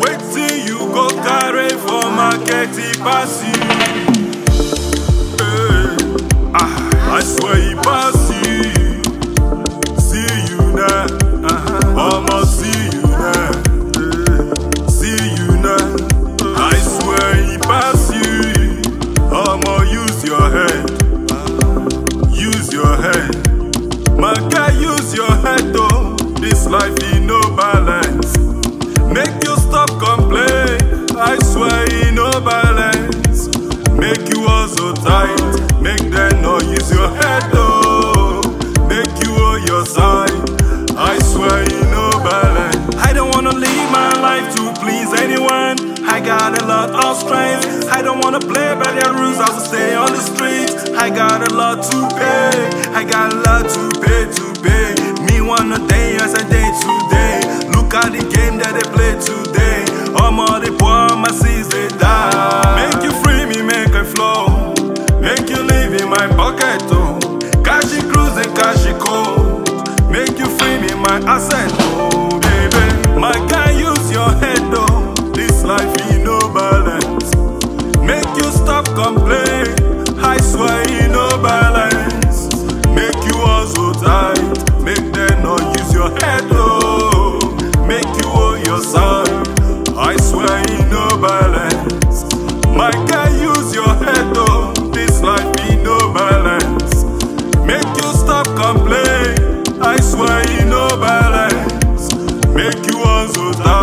Wetin you go carry for my e pass you? Hey, ah, I swear pass balance Make you all so tight. Make them not use your head oh. Make you all your side. I swear you no balance I don't wanna live my life to please anyone. I got a lot of strength. I don't wanna play by their rules. I'll stay on the streets. I got a lot to pay. I got a lot to pay to pay. Me wanna. day I said. nice way, no balance. Make you want to die.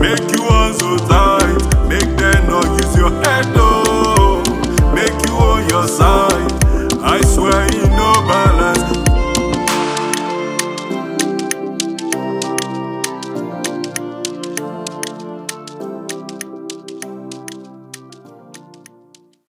Make you on so tight, make them not use your head, oh. Make you on your side.